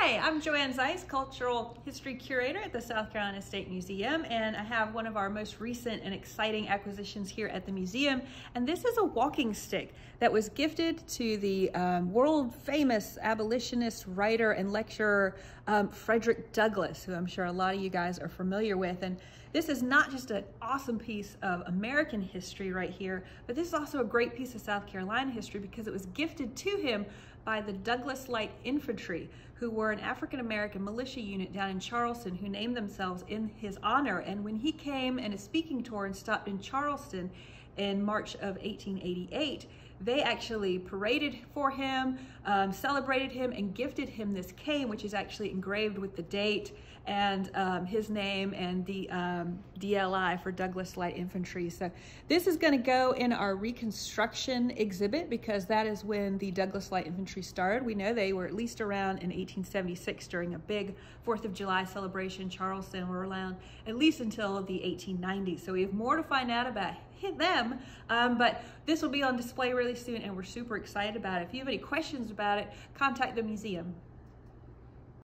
Hi, I'm JoAnn Zeise, Cultural History Curator at the South Carolina State Museum, and I have one of our most recent and exciting acquisitions here at the museum, and this is a walking stick that was gifted to the um, world famous abolitionist writer and lecturer um, Frederick Douglass, who I'm sure a lot of you guys are familiar with, and this is not just an awesome piece of American history right here, but this is also a great piece of South Carolina history because it was gifted to him by the Douglass Light Infantry, who were an African-American militia unit down in Charleston who named themselves in his honor. And when he came and a speaking tour and stopped in Charleston in March of 1888, they actually paraded for him, um, celebrated him, and gifted him this cane, which is actually engraved with the date and um, his name and the um, DLI for Douglass Light Infantry. So this is going to go in our Reconstruction exhibit because that is when the Douglass Light Infantry started. We know they were at least around in 1876 during a big 4th of July celebration. Charleston were around at least until the 1890s. So we have more to find out about them, um, but this will be on display really soon and we're super excited about it. If you have any questions about it, contact the museum.